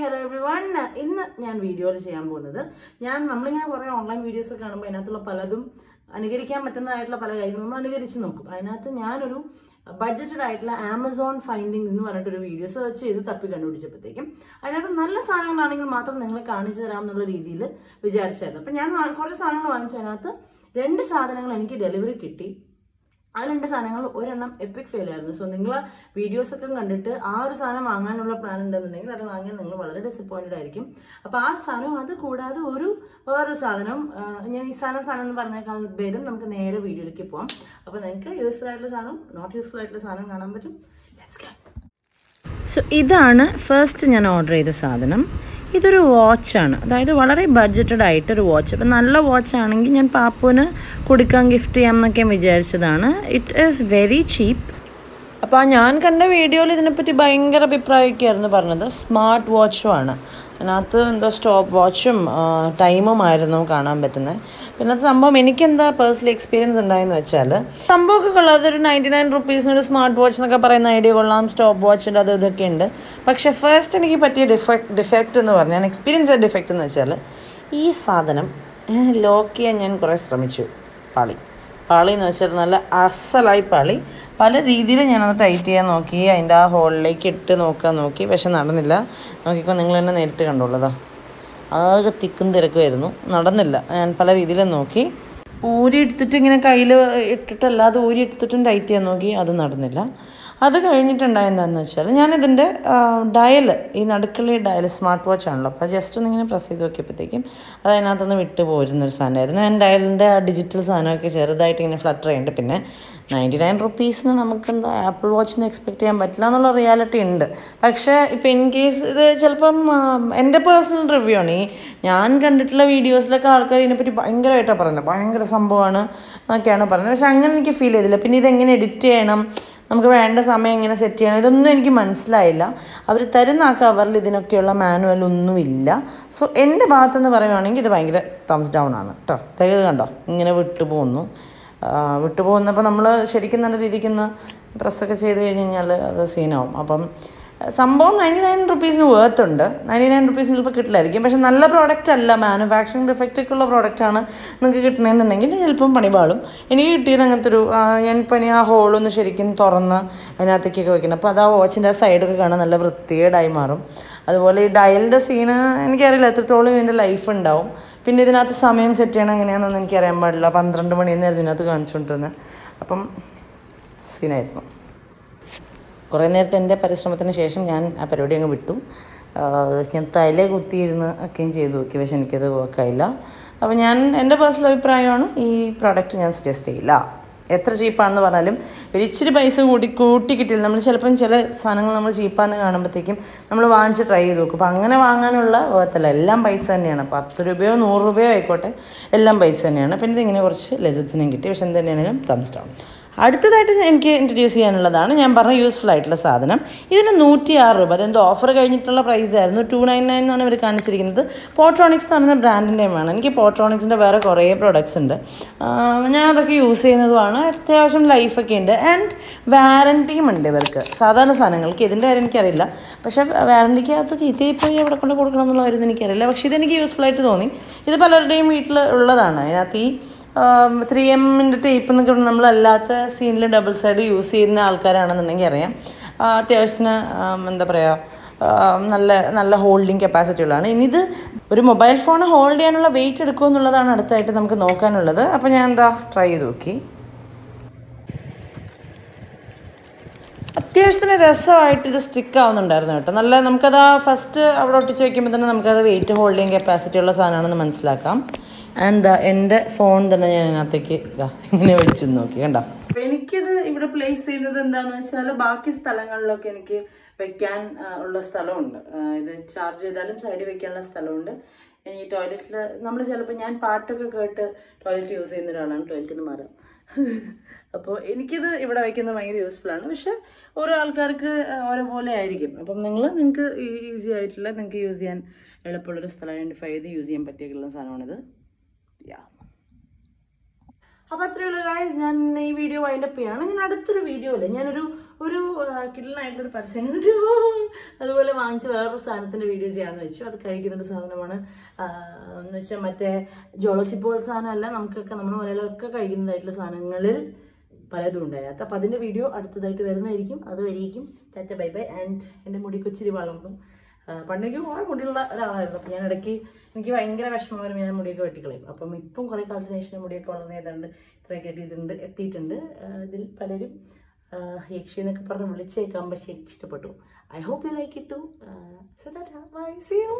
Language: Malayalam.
ഹലോ എവ്രി വൺ ഇന്ന് ഞാൻ വീഡിയോയിൽ ചെയ്യാൻ പോകുന്നത് ഞാൻ നമ്മളിങ്ങനെ കുറേ ഓൺലൈൻ വീഡിയോസ് കാണുമ്പോൾ അതിനകത്തുള്ള പലതും അനുകരിക്കാൻ പറ്റുന്നതായിട്ടുള്ള പല കാര്യങ്ങളും നമ്മൾ അനുകരിച്ച് നോക്കും. അതിനകത്ത് ഞാനൊരു ബഡ്ജറ്റഡ് ആയിട്ടുള്ള ആമസോൺ ഫൈൻഡിങ്സ് എന്ന് പറഞ്ഞിട്ടൊരു വീഡിയോ സെർച്ച് ചെയ്ത് തപ്പി കണ്ടുപിടിച്ചപ്പോഴത്തേക്കും അതിനകത്ത് നല്ല സാധനങ്ങളാണെങ്കിൽ മാത്രം നിങ്ങളെ കാണിച്ചു തരാം എന്നുള്ള രീതിയിൽ വിചാരിച്ചായിരുന്നു. അപ്പം ഞാൻ കുറച്ച് സാധനങ്ങൾ വാങ്ങിച്ചു. അതിനകത്ത് രണ്ട് സാധനങ്ങൾ എനിക്ക് ഡെലിവറി കിട്ടി. ആ രണ്ട് സാധനങ്ങൾ ഒരെണ്ണം എപ്പിക് ഫെയിൽ ആയിരുന്നു. സോ നിങ്ങൾ വീഡിയോസ് ഒക്കെ കണ്ടിട്ട് ആ ഒരു സാധനം വാങ്ങാനുള്ള പ്ലാൻ ഉണ്ടെന്നുണ്ടെങ്കിൽ അത് വാങ്ങിയാൽ നിങ്ങൾ വളരെ ഡിസപ്പോയിന്റഡ് ആയിരിക്കും. അപ്പോൾ ആ സാധനം അത് കൂടാതെ ഒരു വേറൊരു സാധനം ഞാൻ ഈ സാധനം സാധനം എന്ന് പറഞ്ഞേക്കാൾ ഭേദം നമുക്ക് നേരെ വീഡിയോയിലേക്ക് പോവാം. അപ്പോൾ നിങ്ങൾക്ക് യൂസ്ഫുൾ ആയിട്ടുള്ള സാധനം നോട്ട് യൂസ്ഫുൾ ആയിട്ടുള്ള സാധനം കാണാൻ പറ്റും. സോ ഇതാണ് ഫസ്റ്റ് ഞാൻ ഓർഡർ ചെയ്ത സാധനം. ഇതൊരു വാച്ചാണ് അതായത് വളരെ ബഡ്ജറ്റഡ് ആയിട്ടൊരു വാച്ച് അപ്പം നല്ല വാച്ച് ആണെങ്കിൽ ഞാൻ പാപ്പുവിന് കൊടുക്കാൻ ഗിഫ്റ്റ് ചെയ്യാം എന്നൊക്കെ വിചാരിച്ചതാണ്. ഇറ്റ് ഈസ് വെരി ചീപ്പ് അപ്പോൾ ഞാൻ കണ്ട വീഡിയോയിൽ ഇതിനെപ്പറ്റി ഭയങ്കര അഭിപ്രായമൊക്കെയായിരുന്നു പറഞ്ഞത്. സ്മാർട്ട് വാച്ചും ആണ്. അതിനകത്ത് എന്തോ സ്റ്റോപ്പ് വാച്ചും ടൈമും ആയിരുന്നു കാണാൻ പറ്റുന്നത് പിന്നെ സംഭവം എനിക്കെന്താ പേഴ്സണലി എക്സ്പീരിയൻസ് ഉണ്ടായെന്ന് വെച്ചാൽ സംഭവമൊക്കെ കൊള്ളാം. അതൊരു നയന്റി നയൻ റുപ്പീസിനൊരു സ്മാർട്ട് വാച്ച് എന്നൊക്കെ പറയുന്ന ഐഡിയ കൊള്ളാം. സ്റ്റോപ്പ് വാച്ചിന്റെ അത് ഇതൊക്കെ ഉണ്ട്. പക്ഷേ ഫസ്റ്റ് എനിക്ക് പറ്റിയ ഡിഫക്ട് ഡിഫക്റ്റ് എന്ന് പറഞ്ഞാൽ എക്സ്പീരിയൻസ് ഡിഫക്റ്റ് എന്ന് വെച്ചാൽ ഈ സാധനം ലോക്ക് ചെയ്യാൻ ഞാൻ കുറേ ശ്രമിച്ചു. പാളി. പാളി എന്ന് വെച്ചാൽ നല്ല അസലായി പാളി. പല രീതിയിൽ ഞാനത് ടൈറ്റ് ചെയ്യാൻ നോക്കി അതിന്റെ ആ ഹോളിലേക്ക് ഇട്ട് നോക്കാൻ നോക്കി പക്ഷെ നടന്നില്ല. നോക്കിക്കോ നിങ്ങൾ തന്നെ നേരിട്ട് കണ്ടോളതാ ആകെ തിക്കും തിരക്കുമായിരുന്നു. നടന്നില്ല. ഞാൻ പല രീതിയിലും നോക്കി. ഊരി എടുത്തിട്ട് ഇങ്ങനെ കയ്യിൽ ഇട്ടിട്ടല്ലാതെ ഊരി എടുത്തിട്ടും ടൈറ്റ് ചെയ്യാൻ നോക്കി. അത് നടന്നില്ല. അത് കഴിഞ്ഞിട്ടുണ്ടായെന്താണെന്ന് വെച്ചാൽ ഞാനിതിന്റെ ഡയൽ ഈ നടുക്കളി ഡയൽ സ്മാർട്ട് വാച്ച് ആണല്ലോ. അപ്പോൾ ജസ്റ്റ് ഒന്ന് ഇങ്ങനെ പ്രസ് ചെയ്ത് നോക്കിയപ്പോഴത്തേക്കും അത് അതിനകത്തുനിന്ന് വിട്ടു പോരുന്നൊരു സാധനമായിരുന്നു. ഞാൻ ഡയലിന്റെ ആ ഡിജിറ്റൽ സാധനമൊക്കെ ചെറുതായിട്ട് ഇങ്ങനെ ഫ്ലട്ടർ ചെയ്യുന്നുണ്ട്. പിന്നെ നയന്റി നയൻ റുപ്പീസിന് നമുക്ക് എന്താ ആപ്പിൾ വാച്ചിന് എക്സ്പെക്ട് ചെയ്യാൻ പറ്റില്ല എന്നുള്ള റിയാലിറ്റി ഉണ്ട്. പക്ഷേ ഇപ്പോൾ ഇൻ കേസ് ഇത് ചിലപ്പം എന്റെ പേഴ്സണൽ റിവ്യൂ ആണ്. ഈ ഞാൻ കണ്ടിട്ടുള്ള വീഡിയോസിലൊക്കെ ആൾക്കാർ ഇതിനെപ്പറ്റി ഭയങ്കരമായിട്ടാണ് പറയുന്നത്. ഭയങ്കര സംഭവമാണ് എന്നൊക്കെയാണ് പറയുന്നത്. പക്ഷെ അങ്ങനെ എനിക്ക് ഫീൽ ചെയ്തില്ല. പിന്നെ ഇതെങ്ങനെ എഡിറ്റ് ചെയ്യണം? നമുക്ക് വേണ്ട സമയം എങ്ങനെ സെറ്റ് ചെയ്യണം? ഇതൊന്നും എനിക്ക് മനസ്സിലായില്ല. അവർ തരുന്ന ആ കവറിൽ ഇതിനൊക്കെയുള്ള മാനുവൽ ഒന്നുമില്ല. സോ എന്റെ ഭാഗത്തുനിന്ന് പറയുവാണെങ്കിൽ ഇത് ഭയങ്കര തംസ് ഡൗൺ ആണ് കേട്ടോ തെളിവ് കണ്ടോ? ഇങ്ങനെ വിട്ടു പോകുന്നു വിട്ടു പോകുന്നപ്പോൾ നമ്മൾ ശരിക്കും നല്ല രീതിക്ക് ഇന്ന് പ്രസ്സൊക്കെ ചെയ്ത് കഴിഞ്ഞ് കഴിഞ്ഞാൽ അത് സീനാവും അപ്പം സംഭവം നയന്റി നയൻ റുപ്പീസിന് വേർത്ത് ഉണ്ട്. നയന്റി നയൻ റുപ്പീസിന് ചിലപ്പോൾ കിട്ടില്ലായിരിക്കും. പക്ഷെ നല്ല പ്രോഡക്റ്റ് അല്ല. മാനുഫാക്ചറിങ് ഡിഫക്റ്റൊക്കെ ഉള്ള പ്രോഡക്റ്റാണ് നിങ്ങൾക്ക് കിട്ടണമെന്നുണ്ടെങ്കിൽ ചിലപ്പം പണിപാളും എനിക്ക് കിട്ടിയത് അങ്ങനത്തെ ഒരു ഞാൻ പനി ആ ഹോളൊന്ന് ശരിക്കും തുറന്ന് അതിനകത്തേക്കൊക്കെ വെക്കണം. അപ്പോൾ അത് ആ വാച്ചിന്റെ ആ സൈഡൊക്കെ കാണാൻ നല്ല വൃത്തികേടായി മാറും. അതുപോലെ ഈ ഡയലിന്റെ സീന് എനിക്കറിയില്ല. എത്രത്തോളം ഇതിന്റെ ലൈഫ് ഉണ്ടാവും. പിന്നെ ഇതിനകത്ത് സമയം സെറ്റ് ചെയ്യണം എങ്ങനെയാണെന്നൊന്നും എനിക്കറിയാൻ പാടില്ല. പന്ത്രണ്ട് മണിയെന്നായിരുന്നു ഇതിനകത്ത് കാണിച്ചുകൊണ്ടിരുന്നത്. അപ്പം സീനായിരുന്നു കുറേ നേരത്തെ എന്റെ പരിശ്രമത്തിന് ശേഷം ഞാൻ ആ പരിപാടി അങ്ങ് വിട്ടു. ഞാൻ തല കുത്തിയിരുന്ന് ഒക്കെയും ചെയ്തു നോക്കി. പക്ഷെ എനിക്കത് വർക്കായില്ല അപ്പോൾ ഞാൻ എന്റെ പേഴ്സണൽ അഭിപ്രായമാണ് ഈ പ്രോഡക്റ്റ് ഞാൻ സജസ്റ്റ് ചെയ്യില്ല. എത്ര ചീപ്പാണെന്ന് പറഞ്ഞാലും ഒരു ഇച്ചിരി പൈസ കൂടി കൂട്ടി കിട്ടിയില്ല നമ്മൾ ചിലപ്പം ചില സാധനങ്ങൾ നമ്മൾ ചീപ്പാന്ന് കാണുമ്പോഴത്തേക്കും നമ്മൾ വാങ്ങിച്ച് ട്രൈ ചെയ്ത് നോക്കും. അപ്പോൾ അങ്ങനെ വാങ്ങാനുള്ള പോകത്തല്ല എല്ലാം പൈസ തന്നെയാണ്. പത്ത് രൂപയോ നൂറ് രൂപയോ ആയിക്കോട്ടെ എല്ലാം പൈസ തന്നെയാണ്. പിന്നെ ഇതിങ്ങനെ കുറച്ച് ലജത്തിനും കിട്ടി. പക്ഷെ എന്ത് തന്നെയാണെങ്കിലും തംസ് അടുത്തതായിട്ട് എനിക്ക് ഇൻട്രൊഡ്യൂസ് ചെയ്യാനുള്ളതാണ് ഞാൻ പറഞ്ഞ യൂസ്ഫുൾ ആയിട്ടുള്ള സാധനം. ഇതിന് നൂറ്റി ആറ് രൂപ അതെന്തോ ഓഫർ കഴിഞ്ഞിട്ടുള്ള പ്രൈസ് ആയിരുന്നു. ടു നയൻ നയൻ എന്നാണ് ഇവർ കാണിച്ചിരിക്കുന്നത്. പോട്രോണിക്സ് എന്ന് പറയുന്ന ബ്രാൻഡിന്റെ വേണം എനിക്ക് പോട്രോണിക്സിന്റെ വേറെ കുറേ പ്രോഡക്റ്റ്സ് ഉണ്ട്. ഞാൻ അതൊക്കെ യൂസ് ചെയ്യുന്നതുമാണ്. അത്യാവശ്യം ലൈഫൊക്കെ ഉണ്ട്. ആൻഡ് വാറന്റിയും ഉണ്ട് ഇവർക്ക്. സാധാരണ സാധനങ്ങൾക്ക്. ഇതിന്റെ കാര്യം എനിക്കറിയില്ല. പക്ഷേ വാറന്റിക്കകത്ത് അകത്ത് ചീത്തയായി പോയി കൊണ്ട് കൊടുക്കണം എന്നുള്ള കാര്യം എനിക്കറിയില്ല. പക്ഷേ ഇതെനിക്ക് യൂസ്ഫുൾ ആയിട്ട് തോന്നി. ഇത് പലരുടെയും വീട്ടിൽ ഉള്ളതാണ്. അതിനകത്ത് ഈ ത്രീ എമ്മിന്റെ ടേപ്പ് എന്നൊക്കെ പറഞ്ഞാൽ നമ്മളല്ലാത്ത സീനിൽ ഡബിൾ സൈഡ് യൂസ് ചെയ്യുന്ന ആൾക്കാരാണെന്നുണ്ടെങ്കിൽ അറിയാം. അത്യാവശ്യത്തിന് എന്താ പറയുക നല്ല നല്ല ഹോൾഡിങ് കപ്പാസിറ്റി ഉള്ളതാണ്. ഇനി ഇത് ഒരു മൊബൈൽ ഫോൺ ഹോൾഡ് ചെയ്യാനുള്ള വെയിറ്റ് എടുക്കുക എന്നുള്ളതാണ് അടുത്തായിട്ട് നമുക്ക് നോക്കാനുള്ളത്. അപ്പോൾ ഞാൻ എന്താ ട്രൈ ചെയ്ത് നോക്കി. അത്യാവശ്യത്തിന് രസമായിട്ട് ഇത് സ്റ്റിക്ക് ആവുന്നുണ്ടായിരുന്നു കേട്ടോ. നല്ല നമുക്കത് ആ ഫസ്റ്റ് അവിടെ ഒട്ടിച്ച് വയ്ക്കുമ്പോൾ തന്നെ നമുക്കത് വെയിറ്റ് ഹോൾഡിങ് കപ്പാസിറ്റി ഉള്ള സാധനമാണെന്ന് മനസ്സിലാക്കാം. ആൻഡ് എന്റെ ഫോൺ തന്നെ ഞാൻ അതിനകത്തേക്ക് ഇങ്ങനെ വെച്ച് നോക്കി കണ്ടോ? എനിക്കിത് ഇവിടെ പ്ലേസ് ചെയ്യുന്നത് എന്താന്ന് വെച്ചാൽ ബാക്കി സ്ഥലങ്ങളിലൊക്കെ എനിക്ക് വെക്കാൻ ഉള്ള സ്ഥലമുണ്ട്. ഇത് ചാർജ് ചെയ്താലും സൈഡിൽ വെക്കാനുള്ള സ്ഥലമുണ്ട്. ഈ ടോയ്ലറ്റിൽ നമ്മൾ ചിലപ്പോൾ ഞാൻ പാട്ടൊക്കെ കേട്ട് ടോയ്ലറ്റ് യൂസ് ചെയ്യുന്ന ഒരാളാണ് ടോയ്ലറ്റിൽ നിന്ന് മാറാം. അപ്പോൾ എനിക്കിത് ഇവിടെ വയ്ക്കുന്നത് ഭയങ്കര യൂസ്ഫുൾ ആണ്. പക്ഷെ ഓരോ ആൾക്കാർക്ക് ഓരോ പോലെ ആയിരിക്കും. അപ്പം നിങ്ങൾ നിങ്ങൾക്ക് ഈസി ആയിട്ടുള്ള നിങ്ങൾക്ക് യൂസ് ചെയ്യാൻ എളുപ്പമുള്ളൊരു സ്ഥലം ഐഡന്റിഫൈ ചെയ്ത് യൂസ് ചെയ്യാൻ പറ്റിയിട്ടുള്ള സാധനമാണിത് അപ്പോൾ അത്രയുള്ള ഗായ്സ് ഞാൻ ഈ വീഡിയോ വൈൻഡപ്പ് ചെയ്യാണ്. ഞാൻ അടുത്തൊരു വീഡിയോ അല്ലേ? ഞാനൊരു ഒരു കിടലായിട്ടുള്ളൊരു പരസ്യം അതുപോലെ വാങ്ങിച്ച വേറൊരു സാധനത്തിന്റെ വീഡിയോ ചെയ്യാന്ന് വെച്ചു. അത് കഴിക്കുന്നൊരു സാധനമാണ്. എന്ന് വെച്ചാൽ മറ്റേ ജോളോച്ചി പോലെ സാധനമല്ല. നമുക്കൊക്കെ നമ്മുടെ മലയാളികളൊക്കെ കഴിക്കുന്നതായിട്ടുള്ള സാധനങ്ങളിൽ പലതും ഉണ്ടായിരുന്നു അപ്പൊ അതിന്റെ വീഡിയോ അടുത്തതായിട്ട് വരുന്നതായിരിക്കും. അത് വരികയും ടാറ്റ ബൈ ബൈ ആൻഡ് എന്റെ മുടി കൊച്ചിരി വളർന്നു. ആ, പണ്ട് കുറേ മുടിയുള്ള ഒരാളായിരുന്നു. അപ്പം ഞാൻ ഇടയ്ക്ക് എനിക്ക് ഭയങ്കര വിഷമം വരും ഞാൻ മുടിയൊക്കെ വെട്ടിക്കളയും. അപ്പം ഇപ്പം കുറേ കാലത്തിന് ശേഷം മുടിയൊക്കെ വളർന്ന് ഏതാണ്ട് ഇത്രയൊക്കെ ഇതുണ്ട് എത്തിയിട്ടുണ്ട്. ഇതിൽ പലരും യക്ഷി എന്നൊക്കെ പറഞ്ഞ് വിളിച്ചേക്കാം പക്ഷേ എനിക്ക് ഇഷ്ടപ്പെട്ടു. ഐ ഹോപ്പ് യു ലൈക്ക് ഇട്ടു so that bye see you